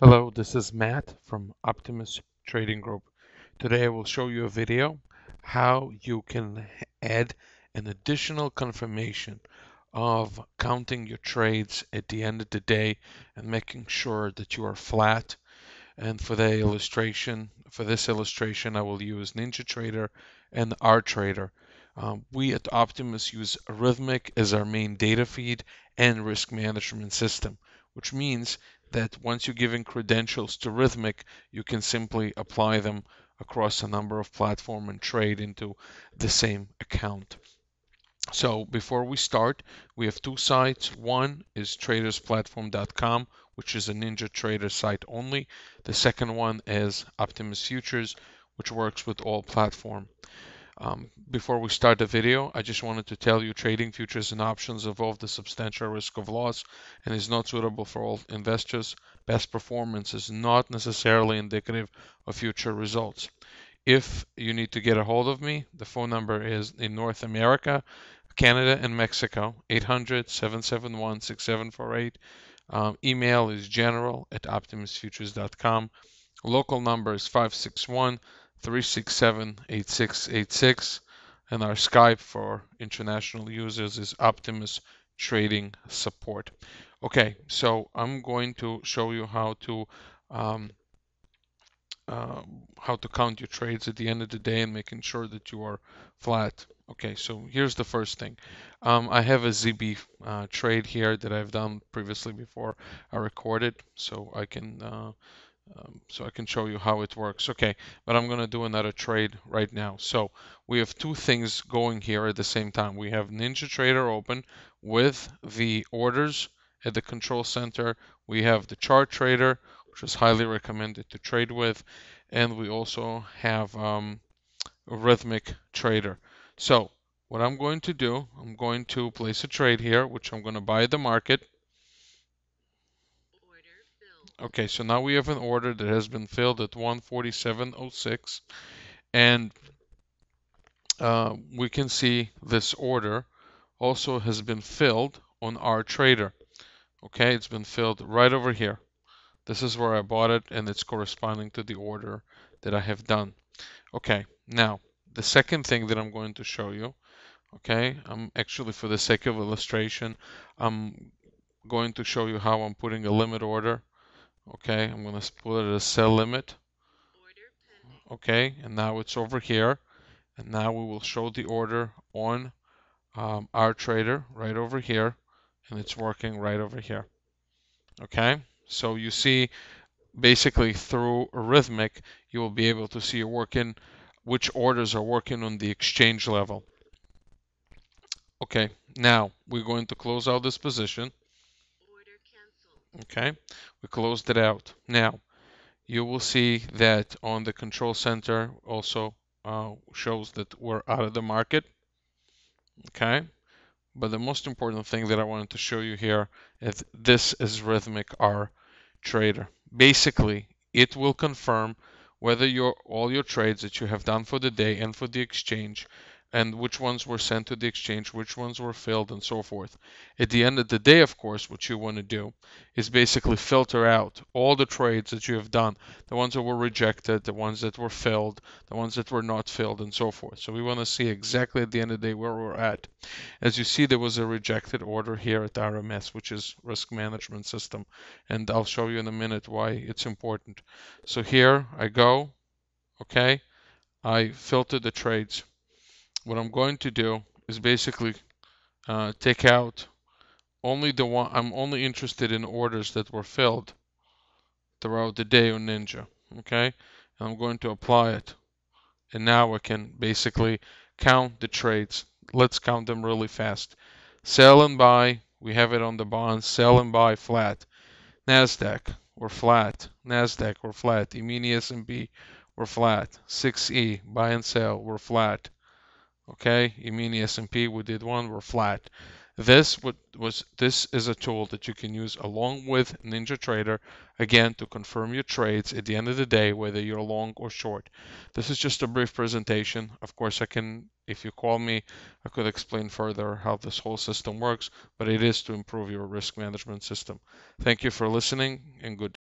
Hello, this is Matt from Optimus Trading Group. Today I will show you a video how you can add an additional confirmation of counting your trades at the end of the day and making sure that you are flat. And for the illustration, for this illustration, I will use NinjaTrader and RTrader. Um, we at Optimus use Rithmic as our main data feed and risk management system, which means that once you're giving credentials to Rithmic, you can simply apply them across a number of platform and trade into the same account. So before we start, we have two sites. One is tradersplatform.com, which is a NinjaTrader site only. The second one is Optimus Futures, which works with all platform. Um, before we start the video, I just wanted to tell you trading futures and options involve the substantial risk of loss and is not suitable for all investors. Past performance is not necessarily indicative of future results. If you need to get a hold of me, the phone number is in North America, Canada, and Mexico, 800 771 6748. Um, email is general at optimusfutures.com. Local number is 561 367 8686 and our Skype for international users is Optimus Trading Support. Okay, so I'm going to show you how to um, uh, how to count your trades at the end of the day and making sure that you are flat. Okay, so here's the first thing. Um, I have a ZB uh, trade here that I've done previously before I recorded, so I can uh, um, so I can show you how it works. Okay, but I'm going to do another trade right now. So we have two things going here at the same time. We have NinjaTrader open with the orders at the control center. We have the chart trader, which is highly recommended to trade with. And we also have um, a Rithmic trader. So what I'm going to do, I'm going to place a trade here, which I'm going to buy the market. Okay, so now we have an order that has been filled at 147.06 and uh, we can see this order also has been filled on R Trader. Okay, it's been filled right over here. This is where I bought it and it's corresponding to the order that I have done. Okay, now the second thing that I'm going to show you, okay, I'm actually for the sake of illustration, I'm going to show you how I'm putting a limit order Okay, I'm going to put it as sell limit. Okay, and now it's over here. And now we will show the order on um, trader right over here. And it's working right over here. Okay, so you see basically through Rithmic, you will be able to see working which orders are working on the exchange level. Okay, now we're going to close out this position. Okay, we closed it out. Now, you will see that on the control center also uh, shows that we're out of the market. Okay, but the most important thing that I wanted to show you here is this is Rithmic R Trader. Basically, it will confirm whether your all your trades that you have done for the day and for the exchange and which ones were sent to the exchange, which ones were filled, and so forth. At the end of the day, of course, what you want to do is basically filter out all the trades that you have done, the ones that were rejected, the ones that were filled, the ones that were not filled, and so forth. So we want to see exactly at the end of the day where we're at. As you see, there was a rejected order here at RMS, which is risk management system, and I'll show you in a minute why it's important. So here I go, okay, I filter the trades what I'm going to do is basically uh, take out only the one, I'm only interested in orders that were filled throughout the day on Ninja, okay? And I'm going to apply it. And now I can basically count the trades. Let's count them really fast. Sell and buy, we have it on the bonds, sell and buy flat. NASDAQ, we're flat. NASDAQ, we're flat. E-mini S&P, we're flat. 6E, buy and sell, we're flat okay? E-mini S&P we did one we're flat. This was this is a tool that you can use along with NinjaTrader again to confirm your trades at the end of the day whether you're long or short. This is just a brief presentation. Of course I can if you call me I could explain further how this whole system works but it is to improve your risk management system. Thank you for listening and good